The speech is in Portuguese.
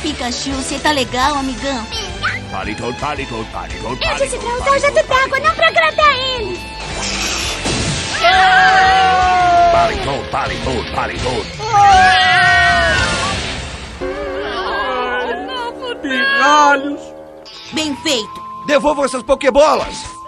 Pikachu. Você tá legal, amigão? Palitoad, Palitoad, com. Eu disse pra usar o jato d'água, não pra agradar ele. Palitoad, Palitoad, Palitoad. Pirralhos! Bem feito. Devolvam essas pokebolas!